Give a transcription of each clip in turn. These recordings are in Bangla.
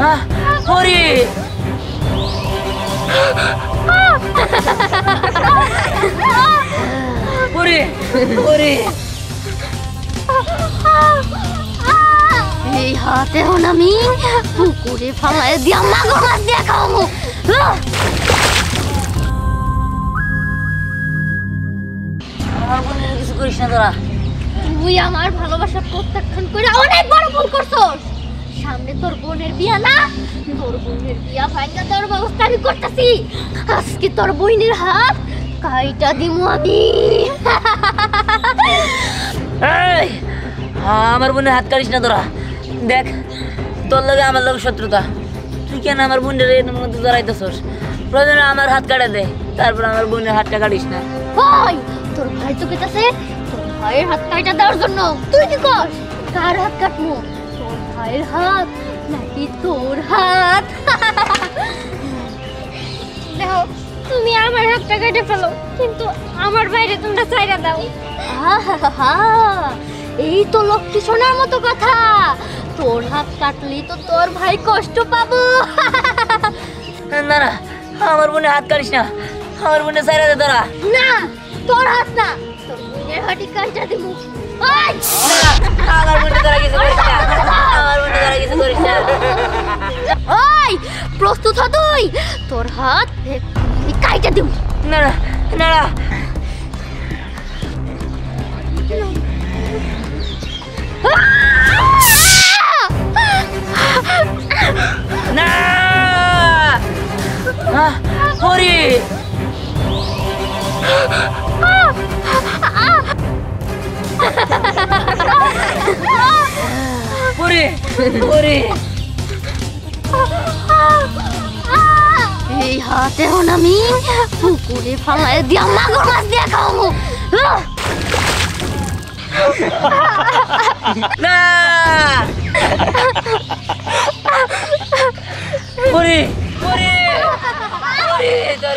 আহ, পরি পরি পরি এই হাতে হন আমি পুকুরে ফালায় দিয়া মাগো মাছ দিয়ে খাওয়াবো। আমার বোনের কিছু করিস না তোরা। তুই আমার ভালোবাসা প্রত্যাখ্যান করে অনেক বড় ভুল করছস। সামনে তোর বোনের বিয়া না? তোর বোনের বিয়া ভাঙ্গা তোর ব্যবস্থা আমি করতেছি। আজকে তোর বোনের হাত কাইটা দিমু আমি। আমার বোনের হাত কাটিস না তোরা। দেখ তোর লগে আমার লগে শত্রুতা। তুই কেন আমার বোনের মধ্যে জড়াইতেছস? প্রয়োজনে আমার হাত কাটা দে তারপর আমার বোনের হাতটা কাটিস না। ওই তোর ভাই তো কেটেছে তোর ভাইয়ের হাত কাইটা দেওয়ার জন্য। তুই কি কর? কার হাত কাটবো তোর ভাইয়ের হাত নাকি তোর হাত? দেখো তুমি আমার হাতটা কেটে ফেলো কিন্তু আমার বাইরে তোমরা চাইরা দাও। এই তো লক্ষ্মী সোনার মতো কথা। তোর হাত কাটলি তো তোর ভাই কষ্ট পাবো। না না আমার বোনের হাত কাটিস না। আমার বোনের সাইরা দে তোরা। না তোর হাত না তোর বোনের হাঁটি কাইটা দিব Tangan mundur lagi sekurusnya. Tangan mundur lagi sekurusnya. ওই প্রস্তুত হ তুই তোর হাত কাইটা দিব না না না না না হরি পরি পরি পরি এই হাতে হন আমি পুকুরে ফালায় দিয়া মাগুর মাছ দিয়ে খাওয়াবো না পরি পরি পরি তোর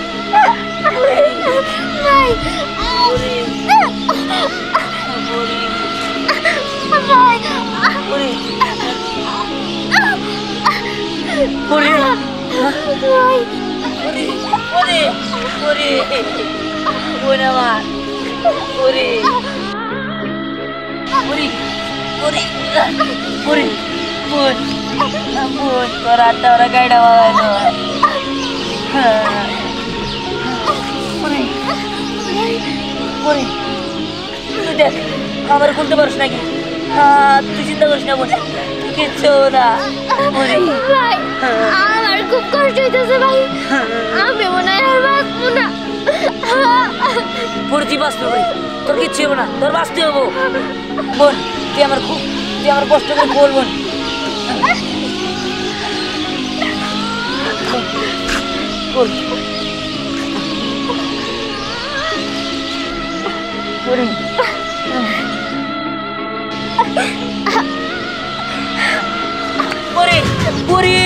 गाई পুরি। তুই দেখ আমার খুলতে পারিস নাকি? তুই চিন্তা করিস না বোন কিচ্ছু না। ভাই আমার খুব কষ্ট হইতেছে ভাই। আমি মনে হয় আর বাঁচবো না। পুরি তুই বাঁচতে হবে। তোর কিচ্ছু হব না তোর বাঁচতে হব। বোন তুই আমার খুব তুই আমার কষ্ট করে বল বোন। বল। Puri. Puri, Puri,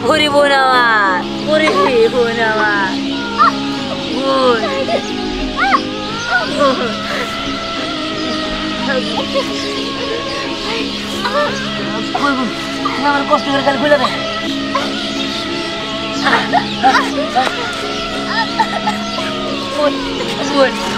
Puri Bunawa, Puri Bunawa, Puri. Puri, jangan kau dengar kali gula deh. Puri, Puri.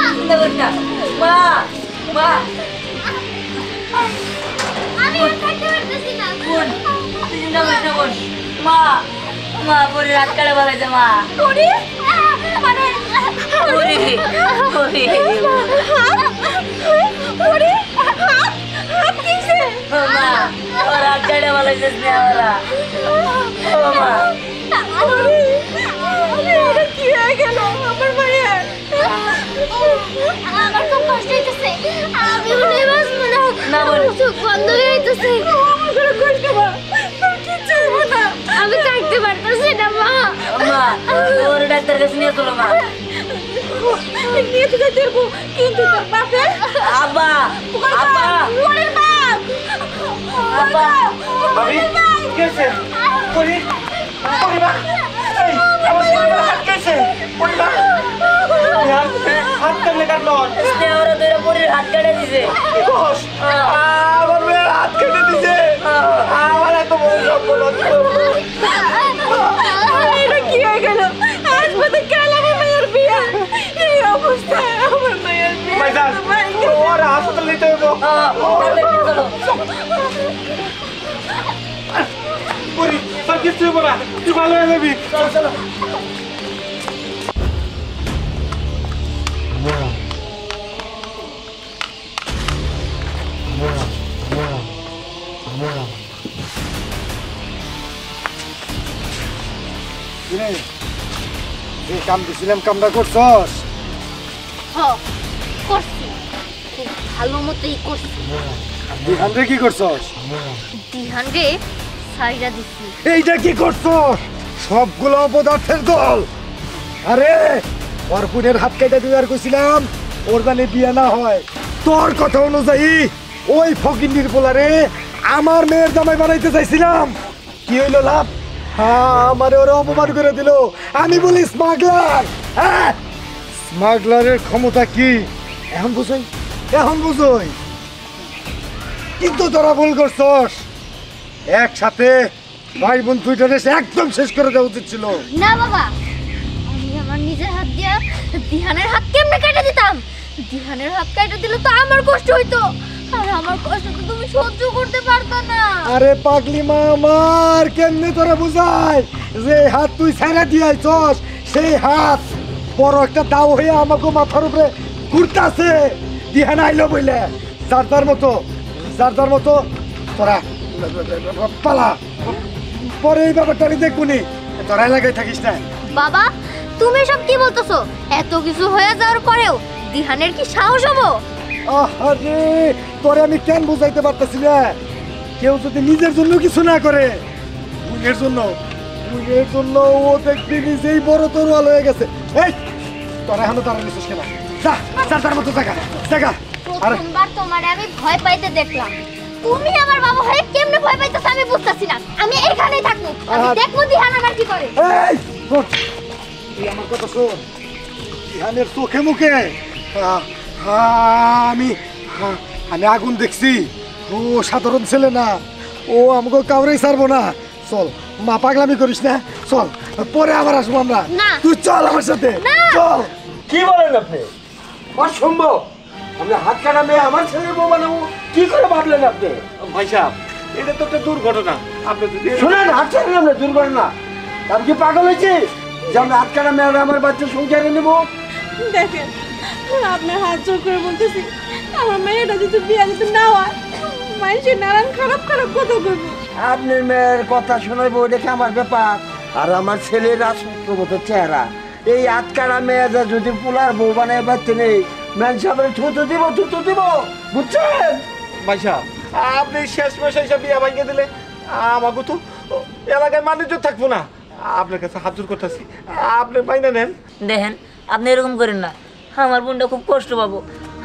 মা মা। আমি আর থাকতে পারতেছি না। বোন তুই চিন্তা করিস না বোন। মা মা পরে রাত কাটে বলাইছে মা। ওরে মানে ওরে ওরে। ওরে হাত হাত কিসে মা ও রাত কাটে স্নেহরা। ও মা। ওরে মা ওর ডাক্তার কাছে নিয়ে চলো মা নিয়ে তো যেতে পারব, কিন্তু তোর বাপের আব্বা আব্বা ওরে বাপ আব্বা ভাবি কেছে পরি পরিবার এই আমার পরিবার হাত কেছে পরিবার হাত হাত কেমনে কাটলো স্নেহরা তোর পরে হাত কাটে দিছে। আমার মেয়ের হাত কেটে দিছে আমার এত বড় সম্পদ নিতে হইব। তাড়াতাড়ি চলো পরি তোর কিছু হইব না। তুই ভালো হয়ে যাবি। চলো চলো যে কাম দিছিলাম কামটা করছস? ভালো মতোই করছি। দিহান রে কি করছস? দিহান রে সাইরা দিছি। এইটা কি করছস? সবগুলো অপদার্থের দল। আরে অর্পুনের হাত কেটে দেওয়ার কইছিলাম ওর জানে বিয়ে না হয়। তোর কথা অনুযায়ী ওই ফকিন্দির পোলারে আমার মেয়ের জামাই বানাইতে চাইছিলাম। কি হইল লাভ? হ্যাঁ আমারে ওরা অপমান করে দিল। আমি বলি স্মাগলার। হ্যাঁ স্মাগলারের ক্ষমতা কি? এখন বুঝই। এখন বুঝই। কিন্তু তোরা ভুল করছস। একসাথে ভাই বোন দুইটারে একদম শেষ করে দেওয়া উচিত ছিল। না বাবা আমি আমার নিজের হাত দিয়া দিহানের হাত কেমনে কেটে দিতাম? দিহানের হাত কেটে দিলে তো আমার কষ্ট হইতো। আর আমার কষ্ট তো তুমি সহ্য করতে পারতো না। আরে পাগলি মা আমার কেমনে তোরা বুঝাই? যে হাত তুই ছেড়ে দিয়াইছস সেই হাত বড় একটা দাও হয়ে আমাকে মাথার উপরে ঘুরতাছে। দিহা নাইলো বইলে। যার মতো যার মতো তোরা পালা। পরে এই ব্যাপারটা আমি দেখবনি তোরা এলাকায় থাকিস না বাবা তুমি সব কি বলতেছো? এত কিছু হয়ে যাওয়ার পরেও দিহানের কি সাহস হব? আরে তোরে আমি কেন বুঝাইতে পারতেছি না? কেউ যদি নিজের জন্য কিছু না করে গুণের জন্য গুণের জন্য ও দেখবি নিজেই বড় তরোয়াল হয়ে গেছে। এই তোরা এখনও তারা নিছিস কেন? যা যা তার মতো জায়গা জায়গা। আরে। প্রথমবার তোমারে আমি ভয় পাইতে দেখলাম। তুমি আমার বাবা হয়ে কেমনে ভয় পাইতেছ আমি বুঝতাছি না। আমি এখানেই থাকব। আমি দেখব দিহান আমার কি করে। এই শোন তুই আমার কথা শোন। ইহানের চোখে মুখে। আহ, আহ, আমি আহ, আমি আগুন দেখছি। ও সাধারণ ছেলে না। ও আমাকে কাউরেই ছাড়বো না। চল মা পাগলামি করিস না। চল পরে আবার আসব আমরা। তুই চল আমার সাথে। চল। কি বলেন আপনি? অসম্ভব। আপনি হাত কাটা মেয়ে আমার ছেলের বউ বানাবো। কি করে ভাবলেন আপনি? ভাই সাহেব এটা তো একটা দুর্ঘটনা। আপনি যদি শুনেন হাত ছাড়েন আমরা দুর্ঘটনা। আমি কি পাগল হয়েছি? যে আমরা হাত কাটা মেয়ে আমার বাচ্চা সংসারে নেব? দেখেন আপনার হাত জোর করে বলতেছি আমার মেয়েটা যদি বিয়ে যদি না হয় মানুষের নানান খারাপ খারাপ কথা করব আপনার মেয়ের কথা শোনাবো দেখে আমার ব্যাপার। আর আমার ছেলের রাজপুত্র মতো চেহারা। এই আটকারা মেয়েরা যদি পোলার বউ বানায় বাচ্চা নেই ম্যান সাহেবের থুতু দিব থুতু দিব বুঝছেন? ভাই সাহেব। আপনি শেষ মাসে হিসাব বিয়া ভাঙিয়ে দিলে আমাকে তো এলাকায় মানুষ থাকব না। আপনার কাছে হাত জোর করতেছি। আপনি বাইনা নেন। দেখেন আপনি এরকম করেন না। আমার বোনটা খুব কষ্ট পাবো।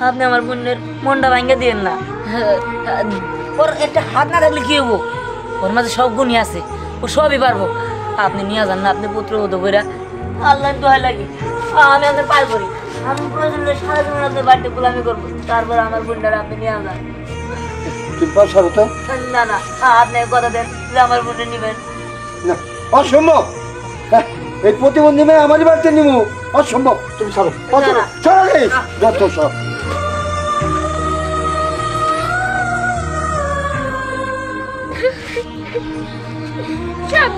আপনি আমার বোনের মনটা ভাঙ্গে দিয়েন না। ওর একটা হাত না থাকলে কি হব ওর মাঝে সব গুণই আছে। ও সবই পারব। আপনি নিয়ে যান না আপনি পুত্র হতো কইরা আল্লাহ দোহাই লাগি। আমি আপনার পার করি আমি প্রয়োজন সারা জীবন আপনার বাড়িতে গোলামি করব। তারপর আমার বোনটারে আপনি নিয়ে যান তুমি পয়সা তো না না। আপনি কথা দেন যে আমার বোনটা নেবেন। না অসম্ভব। হ্যাঁ, এই প্রতিবন্ধী মেয়ে আমারই বাড়িতে নিবো অসম্ভব। তুমি ছাড়ো। না। ছাড়ো যত সব।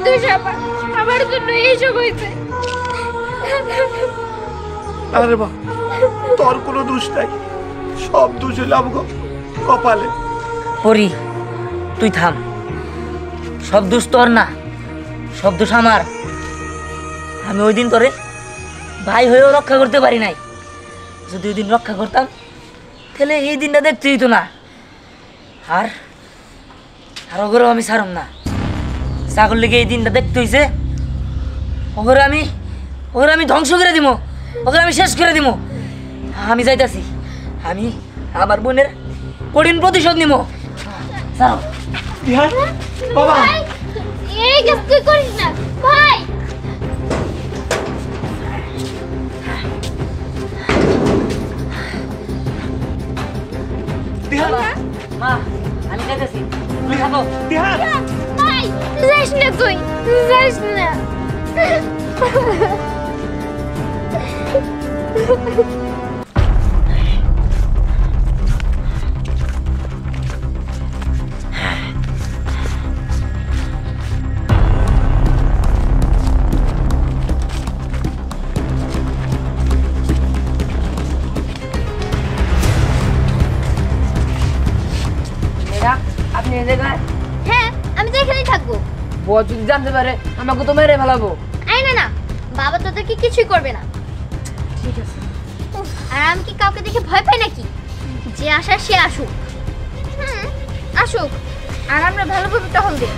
দোষ আমার। জন্য এইসব হয়েছে আরে বা তোর কোনো দোষ নাই। সব দোষ হইলে আমাকে কপালে। পরি, তুই থাম। সব দোষ তোর না, সব দোষ আমার। আমি ওই দিন তোরে ভাই হয়েও রক্ষা করতে পারি নাই। যদি ওই দিন রক্ষা করতাম, তাহলে এই দিনটা দেখতে হইতো না। আর আর ওগরেও আমি ছাড়ম না। ছাগল লেগে এই দিনটা দেখতে হইছে ওগরে আমি ওগরে আমি ধ্বংস করে দিব ওগরে আমি শেষ করে দিব আমি যাইতাছি। আমি আমার বোনের কঠিন প্রতিশোধ নিব ছাড়ো ভাই এই কাজ তুই করিস না ভাই। মা আমি যাইতেছি। থাকো। ভাই যাইস না তুই যাইস না। আপনি এই জায়গায়? হ্যাঁ আমি তো এখানেই থাকব। বউ যদি জানতে পারে আমাকে তো মেরে ফেলাবো। আই না না বাবা তোদেরকে কিছুই করবে না। আর আমি কি কাউকে দেখে ভয় পাই নাকি? যে আসার সে আসুক। হুম, আসুক। আর আমরা ভালোভাবে টহল দিই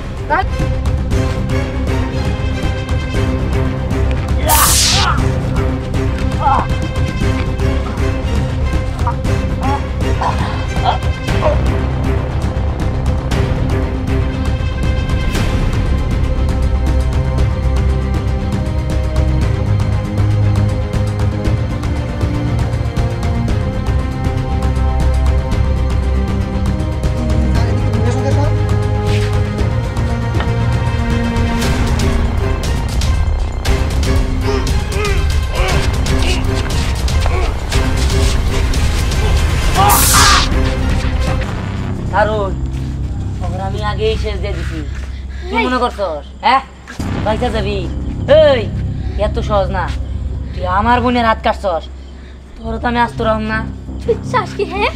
আমি আগেই শেষ দিয়ে দিছি। কি মনে করছস? হ্যাঁ? বাইচা যাবি? এই এত সহজ না। তুই আমার বোনের হাত কাটছস। তোর তো আমি আসতে রহম না। তুই চাস কি হ্যাঁ?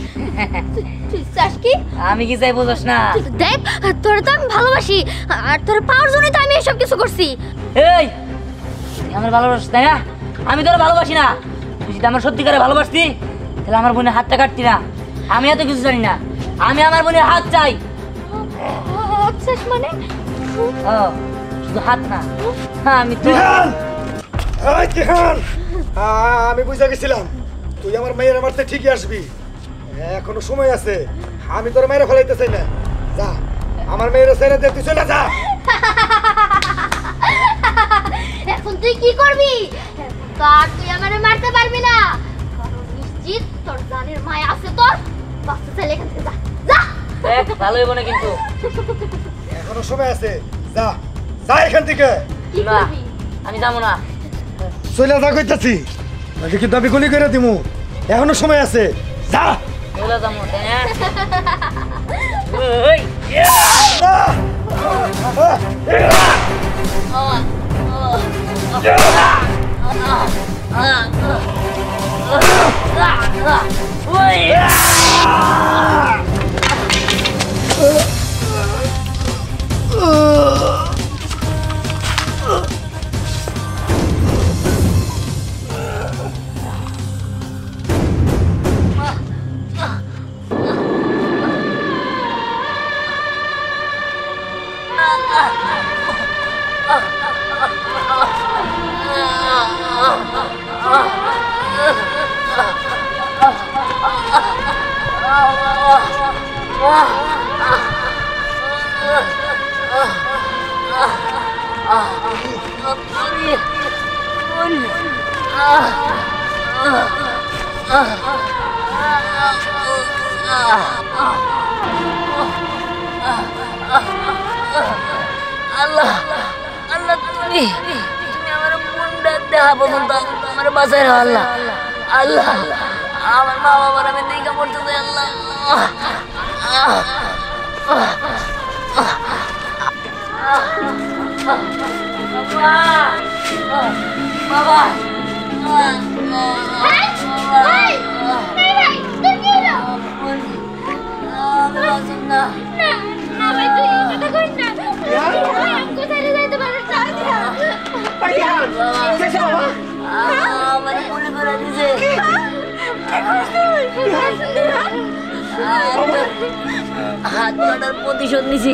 তুই- তুই চাস কি? আমি কি চাই বোঝস না? দেখ তোর তো আমি ভালোবাসি। আর তোর পাওয়ার জন্যই তো আমি এসব কিছু করছি। এই আমার তাই না? আমি তোর ভালোবাসি না। তুই যদি আমার সত্যিকারে ভালোবাসতি তাহলে আমার বোনের হাতটা কাটতি না। আমি এত কিছু জানি না। আমি আমার বোনের হাত চাই। মানে? ও শুধু হাত না। আমি তো জিহান! এই জিহান! আ, আমি বুঝে গেছিলাম তুই আমার মেয়ের মারতে ঠিকই আসবি। এখনও সময় আছে আমি তোর মেয়ের ফেলাইতে চাই না। যা আমার মেয়ের ছেড়ে দে তুই চলে যা। এখন তুই কি করবি? আর তুই আমারে মারতে পারবি না। কারণ নিশ্চিত তোর জানের মায় আছে তোর। বাচ্চা ছেলে ভালো হইব না কিন্তু। এখনও সময় আছে। যা যা এখান থেকে। না আমি যাব না। চলে যা কইতাছি। নইলে কিন্তু আমি গুলি করে দিমু? এখনও সময় আছে। যা। চলে যাব তাই না Allah Allah tuni nyamar bunda dah bunta mar basar Allah Allah আমার মা বাবার আমি দিকে পড়তে চাই আল্লাহ আহ আহ আহ হাত কাটার প্রতিশোধ নিছি।